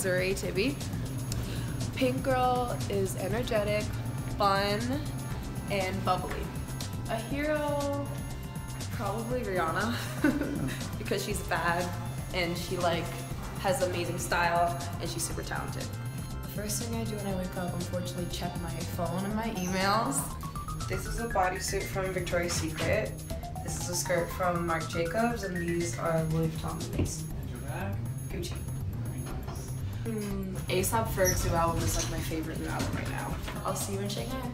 Zuri Tibby. Pink Girl is energetic, fun, and bubbly. A hero, probably Rihanna, because she's bad and she like has amazing style and she's super talented. The first thing I do when I wake up, unfortunately, check my phone and my emails. This is a bodysuit from Victoria's Secret. This is a skirt from Marc Jacobs, and these are Louis Vuitton lace. Gucci. Mm, ASAP Ferg's new album is like my favorite new album right now. I'll see you in Shanghai.